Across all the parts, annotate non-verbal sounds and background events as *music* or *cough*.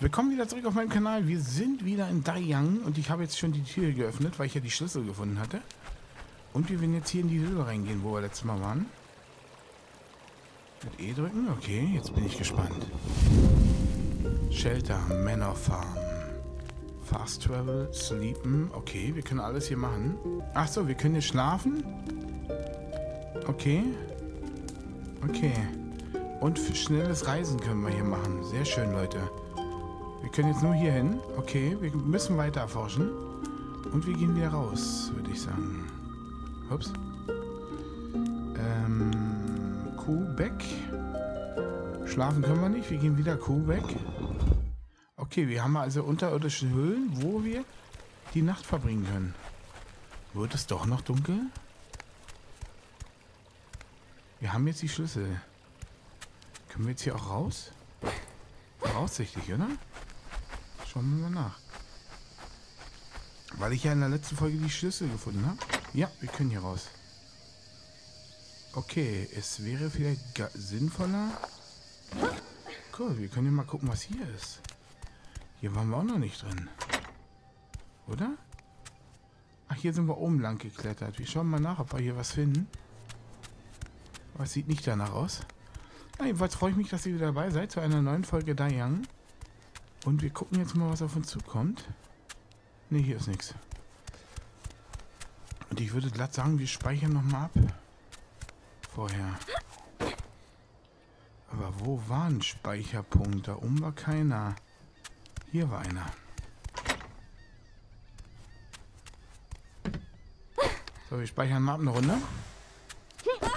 Willkommen wieder zurück auf meinem Kanal. Wir sind wieder in Dayang und ich habe jetzt schon die Tür geöffnet, weil ich ja die Schlüssel gefunden hatte. Und wir werden jetzt hier in die Höhle reingehen, wo wir letztes Mal waren. Mit E drücken? Okay, jetzt bin ich gespannt. Shelter, Manor Farm. Fast Travel, Sleepen. Okay, wir können alles hier machen. Ach so, wir können hier schlafen. Okay. Okay. Und schnelles Reisen können wir hier machen. Sehr schön, Leute. Wir können jetzt nur hier hin. Okay, wir müssen weiter erforschen. Und wir gehen wieder raus, würde ich sagen. Ups. Ähm, Kuh weg. Schlafen können wir nicht. Wir gehen wieder Kuh weg. Okay, wir haben also unterirdische Höhlen, wo wir die Nacht verbringen können. Wird es doch noch dunkel? Wir haben jetzt die Schlüssel. Können wir jetzt hier auch raus? Voraussichtlich, oder? Schauen wir mal nach. Weil ich ja in der letzten Folge die Schlüssel gefunden habe. Ja, wir können hier raus. Okay, es wäre vielleicht sinnvoller. Cool, wir können ja mal gucken, was hier ist. Hier waren wir auch noch nicht drin. Oder? Ach, hier sind wir oben lang geklettert. Wir schauen mal nach, ob wir hier was finden. Aber es sieht nicht danach aus. Na, jedenfalls freue ich mich, dass ihr wieder dabei seid zu einer neuen Folge Young. Und wir gucken jetzt mal, was auf uns zukommt. Ne, hier ist nichts. Und ich würde glatt sagen, wir speichern nochmal ab. Vorher. Aber wo war ein Speicherpunkt? Da oben war keiner. Hier war einer. So, wir speichern mal ab eine Runde.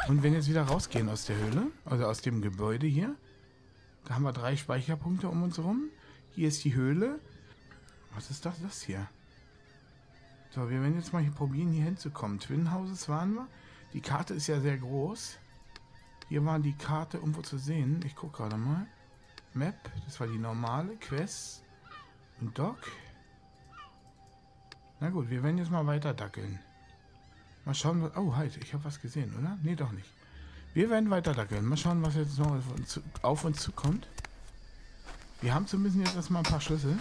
Und wenn wir jetzt wieder rausgehen aus der Höhle, also aus dem Gebäude hier, da haben wir drei Speicherpunkte um uns herum. Hier ist die Höhle. Was ist das, das hier? So, wir werden jetzt mal hier probieren, hier hinzukommen. Twin Houses waren wir. Die Karte ist ja sehr groß. Hier war die Karte irgendwo zu sehen. Ich gucke gerade mal. Map, das war die normale. Quest. Und Doc. Na gut, wir werden jetzt mal weiter dackeln. Mal schauen, was... Oh, halt, ich habe was gesehen, oder? Nee, doch nicht. Wir werden weiter dackeln. Mal schauen, was jetzt noch auf uns, auf uns zukommt. Wir haben zumindest jetzt erstmal ein paar Schlüssel.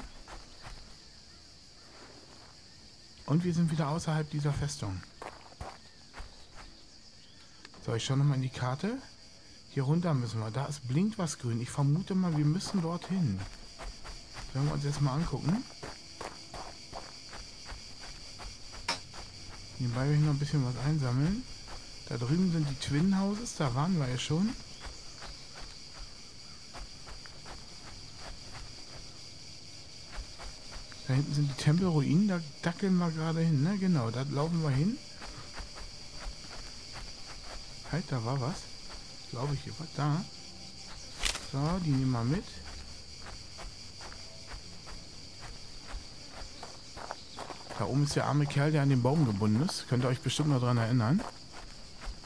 Und wir sind wieder außerhalb dieser Festung. So, ich schaue nochmal in die Karte. Hier runter müssen wir. Da ist blinkt was grün. Ich vermute mal, wir müssen dorthin. Werden wir uns jetzt mal angucken. Nebenbei will ich noch ein bisschen was einsammeln. Da drüben sind die Twin Houses. Da waren wir ja schon. Da hinten sind die Tempelruinen, da dackeln wir gerade hin, ne? Genau, da laufen wir hin. Halt, da war was. Glaube ich, hier war da. So, die nehmen wir mit. Da oben ist der arme Kerl, der an den Baum gebunden ist. Könnt ihr euch bestimmt noch daran erinnern.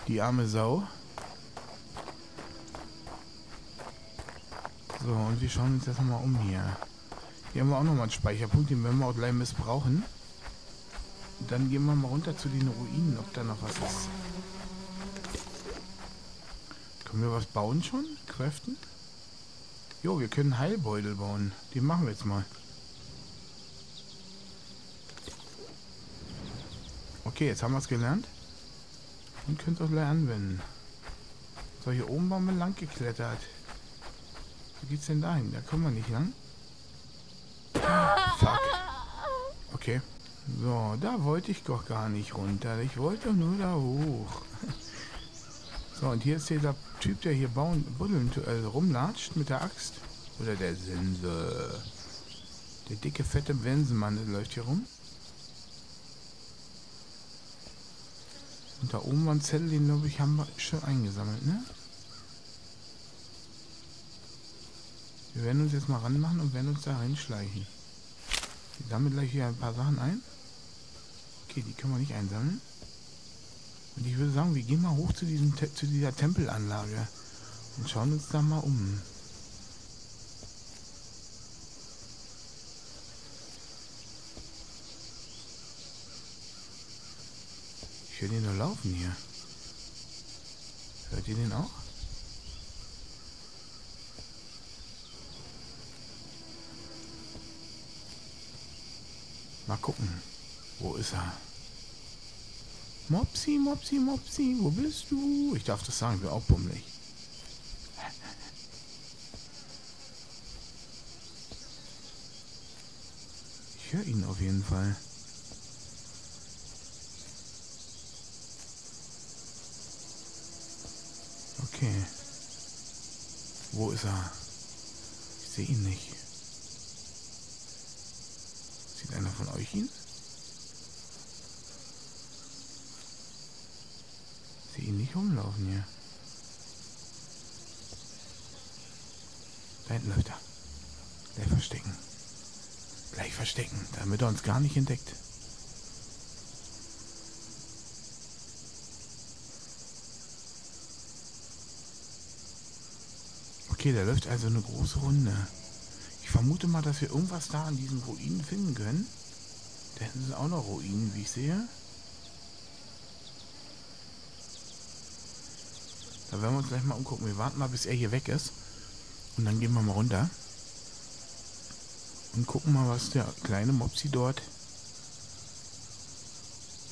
Die arme Sau. So, und wir schauen uns jetzt nochmal um hier. Hier haben wir auch nochmal einen Speicherpunkt, den werden wir auch gleich missbrauchen. Dann gehen wir mal runter zu den Ruinen, ob da noch was ist. Können wir was bauen schon? Kräften? Jo, wir können Heilbeutel bauen. Den machen wir jetzt mal. Okay, jetzt haben wir es gelernt. Und könnt auch gleich anwenden. So, hier oben waren wir lang geklettert. Wo geht's denn dahin? Da kommen wir nicht lang. Fuck. Okay. So, da wollte ich doch gar nicht runter. Ich wollte nur da hoch. *laughs* So, und hier ist dieser Typ, der hier bauen, buddeln, äh, rumlatscht mit der Axt. Oder der Sense. Der dicke, fette Wensenmann läuft hier rum. Und da oben war ein Zettel, den glaube ich, haben wir schon eingesammelt, ne? Wir werden uns jetzt mal ranmachen und werden uns da reinschleichen. Wir sammeln gleich hier ein paar Sachen ein. Okay, die können wir nicht einsammeln. Und ich würde sagen, wir gehen mal hoch zu, diesem, zu dieser Tempelanlage und schauen uns da mal um. Ich höre den nur laufen hier. Hört ihr den auch? Mal gucken. Wo ist er? Mopsi, Mopsi, Mopsi, wo bist du? Ich darf das sagen, ich bin auch bummelig. Ich höre ihn auf jeden Fall. Okay. Wo ist er? Ich sehe ihn nicht. Sieht einer von euch ihn? Ich sehe ihn nicht rumlaufen hier. Da hinten läuft er. Gleich verstecken. Gleich verstecken, damit er uns gar nicht entdeckt. Okay, der läuft also eine große Runde. Ich vermute mal, dass wir irgendwas da an diesen Ruinen finden können. Da hinten sind auch noch Ruinen, wie ich sehe. Da werden wir uns gleich mal umgucken. Wir warten mal, bis er hier weg ist. Und dann gehen wir mal runter. Und gucken mal, was der kleine Mopsi dort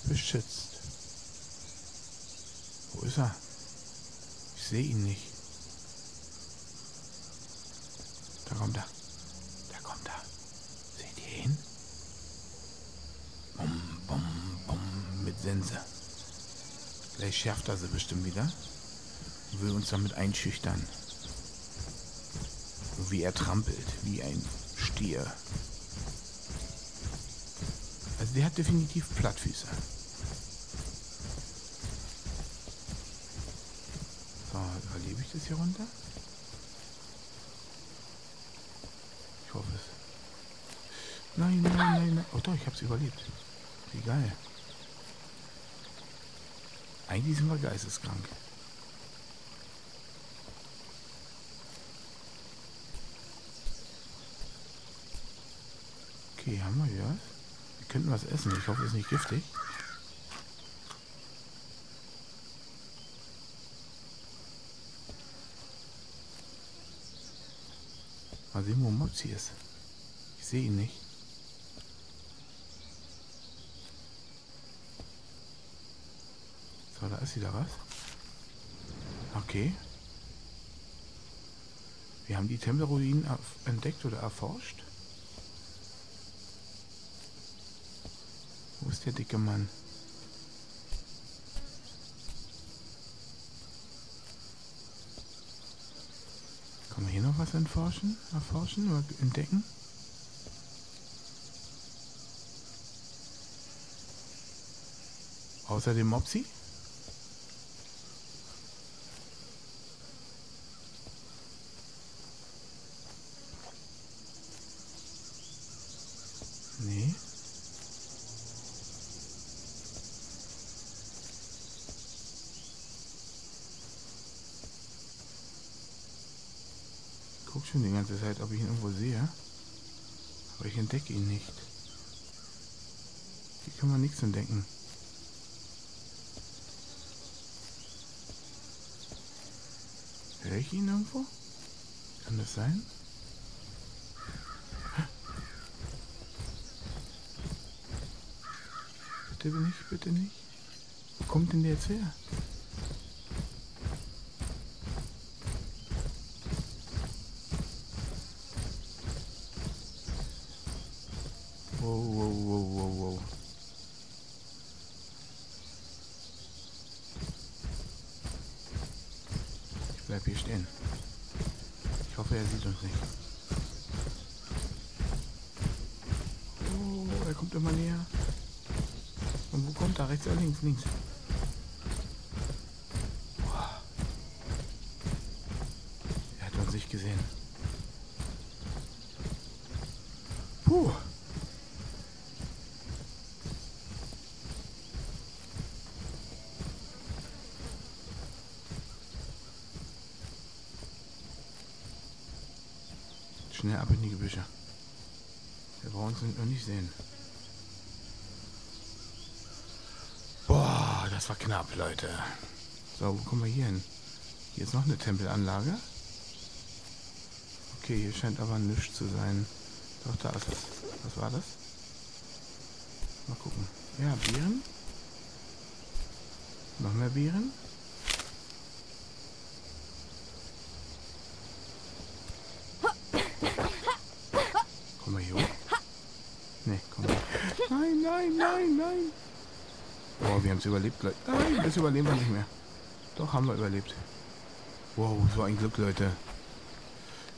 beschützt. Wo ist er? Ich sehe ihn nicht. Da kommt er. Da kommt er. Seht ihr ihn? Bum, bum, bum, mit Sense. Gleich schärft er sie bestimmt wieder. Und will uns damit einschüchtern. Wie er trampelt, wie ein Stier. Also der hat definitiv Plattfüße. So, überlebe ich das hier runter? Ich hoffe es. Nein, nein, nein, nein. Oh doch, ich hab's überlebt. Wie geil. Eigentlich sind wir geisteskrank. Okay, haben wir hier? Wir könnten was essen. Ich hoffe, es ist nicht giftig. Mal sehen, wo Mopsi ist. Ich sehe ihn nicht. So, da ist wieder was. Okay. Wir haben die Tempelruinen entdeckt oder erforscht. Wo ist der dicke Mann? Kann man hier noch was erforschen? Erforschen oder entdecken? Außer dem Mopsi? Nee. Ich guck schon die ganze Zeit, ob ich ihn irgendwo sehe. Aber ich entdecke ihn nicht. Hier kann man nichts entdecken. Höre ich ihn irgendwo? Kann das sein? Bitte nicht, bitte nicht. Wo kommt denn der jetzt her? Wow, wow, wow, wow, wow. Ich bleib hier stehen. Ich hoffe, er sieht uns nicht. Oh, er kommt immer näher. Und wo kommt er? Rechts oder links? Links. Er hat uns nicht gesehen. Schnell ab in die Gebüsche. Wir brauchen uns noch nicht sehen. Boah, das war knapp, Leute. So, wo kommen wir hier hin? Hier ist noch eine Tempelanlage. Okay, hier scheint aber nichts zu sein. Doch, da ist es. Was war das? Mal gucken. Ja, Beeren. Noch mehr Beeren. Komm mal hier hoch. Nee, komm mal. Nein, nein, nein. Oh, wir haben es überlebt, Leute. Nein, das überleben wir nicht mehr. Doch, haben wir überlebt. Wow, so ein Glück, Leute.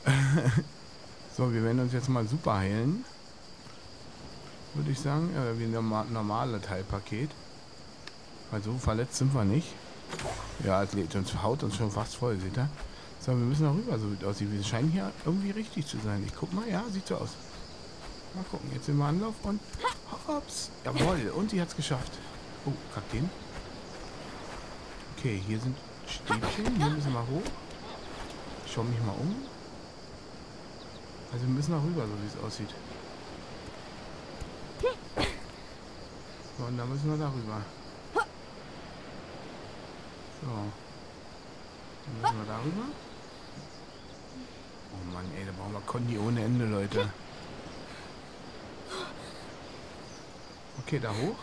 *laughs* so, wir werden uns jetzt mal super heilen. Würde ich sagen. Äh, wie ein norma normale Teilpaket. Weil verletzt sind wir nicht. Ja, Athlet uns haut uns schon fast voll, seht ihr? So, wir müssen noch rüber, so wie es aussieht. Wir scheinen hier irgendwie richtig zu sein. Ich guck mal, ja, sieht so aus. Mal gucken, jetzt sind wir Anlauf und hops. Jawohl, und sie hat es geschafft. Oh, Kakteen. Okay, hier sind Stäbchen. Hier müssen wir hoch. Ich schau mich mal um. Also wir müssen noch rüber, so wie es aussieht. So, und dann müssen wir darüber. So. Dann müssen wir darüber. Oh Mann, ey, da brauchen wir Kondi ohne Ende, Leute. Okay, da hoch.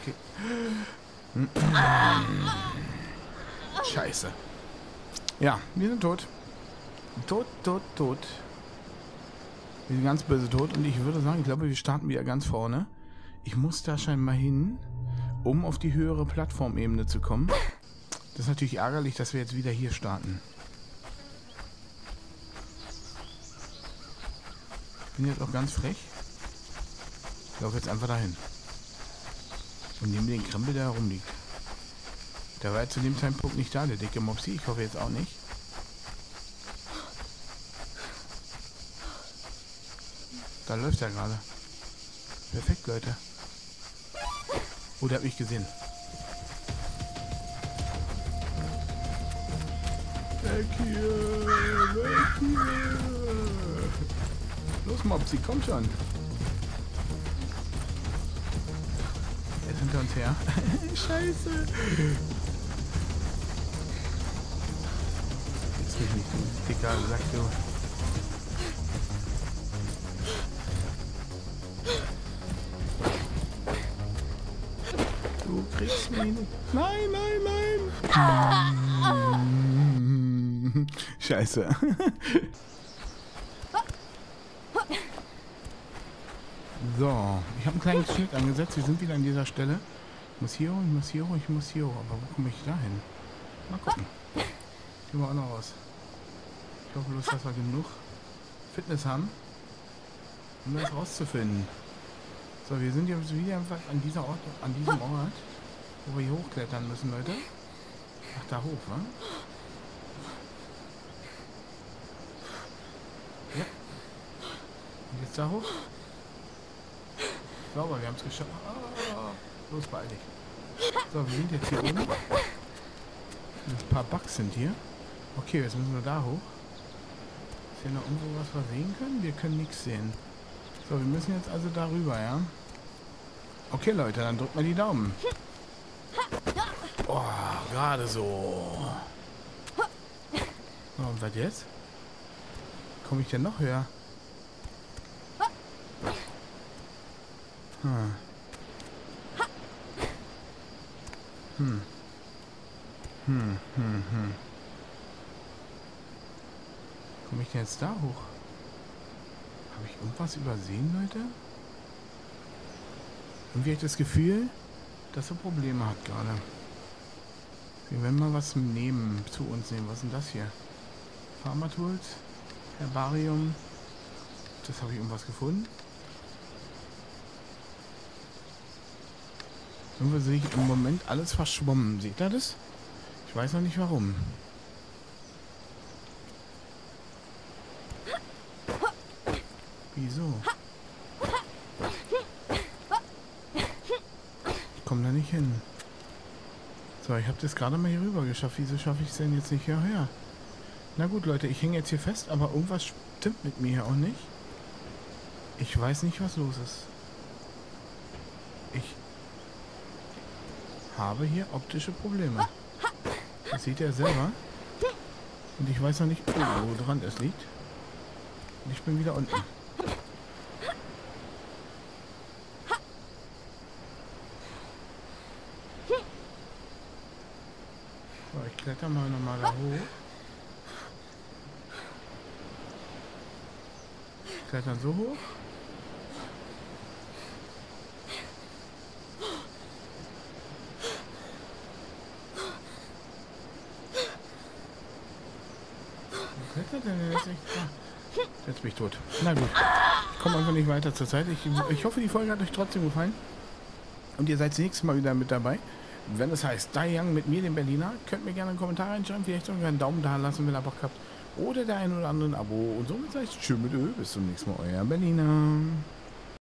Okay. Scheiße. Ja, wir sind tot. Tot, tot, tot. Wir sind ganz böse tot. Und ich würde sagen, ich glaube, wir starten wieder ganz vorne. Ich muss da scheinbar hin, um auf die höhere Plattformebene zu kommen. Das ist natürlich ärgerlich, dass wir jetzt wieder hier starten. Bin jetzt auch ganz frech. Ich laufe jetzt einfach dahin. Und nehme den Krempel, der herumliegt. Der war zu dem Zeitpunkt nicht da, der dicke Mopsi. Ich hoffe jetzt auch nicht. Da läuft er gerade. Perfekt, Leute. Oh, der hat mich gesehen. Weg hier! Weg hier! Los, Mopsi, komm schon. Er ist hinter uns her. *laughs* Scheiße. Jetzt mich nicht, du dicker Sack, du. Du kriegst mich nicht. Nein, nein, nein. *laughs* Scheiße. *laughs* So, ich habe einen kleinen Schnitt angesetzt. Wir sind wieder an dieser Stelle. Ich muss hier hoch, ich muss hier hoch, ich muss hier hoch. Aber wo komme ich da hin? Mal gucken. Gehen wir auch noch raus. Ich hoffe bloß, dass wir genug Fitness haben, um das rauszufinden. So, wir sind jetzt wieder an, dieser Ort, an diesem Ort, wo wir hier hochklettern müssen, Leute. Ach, da hoch, wa? Ja. Und jetzt da hoch. Sauber, wir haben es geschafft. Ah, los, beeil dich. So, wir sind jetzt hier oben. Ein paar Bugs sind hier. Okay, jetzt müssen wir da hoch. Ist hier noch irgendwo was wir sehen können? Wir können nichts sehen. So, wir müssen jetzt also darüber, ja? Okay, Leute, dann drückt mal die Daumen. Oh, gerade so. So, und was jetzt? Komme ich denn noch höher? Komme ich denn jetzt da hoch? Habe ich irgendwas übersehen, Leute? Irgendwie habe ich das Gefühl, dass er Probleme hat gerade. Wir werden mal was nehmen, zu uns nehmen. Was ist denn das hier? Pharma Tools, Herbarium. Das habe ich irgendwas gefunden. Irgendwie sehe ich im Moment alles verschwommen. Seht ihr das? Ich weiß noch nicht warum. Wieso? Ich komme da nicht hin. So, ich habe das gerade mal hier rüber geschafft. Wieso schaffe ich es denn jetzt nicht hierher? Na gut, Leute, ich hänge jetzt hier fest, aber irgendwas stimmt mit mir hier auch nicht. Ich weiß nicht, was los ist. Ich habe hier optische Probleme. Das sieht er selber. Und ich weiß noch nicht, wo dran es liegt. Und ich bin wieder unten. So, ich kletter mal nochmal da hoch. Ich kletter so hoch. Jetzt? Bin ich tot. Na gut. Ich komme einfach nicht weiter zur Zeit. Ich, ich hoffe, die Folge hat euch trotzdem gefallen. Und ihr seid das nächste Mal wieder mit dabei. Wenn es heißt Die Young mit mir, dem Berliner, könnt mir gerne einen Kommentar reinschreiben, vielleicht sogar einen Daumen da lassen, wenn ihr Bock habt. Oder der ein oder andere ein Abo. Und somit sage ich Tschüss mit Ö. Bis zum nächsten Mal, euer Berliner.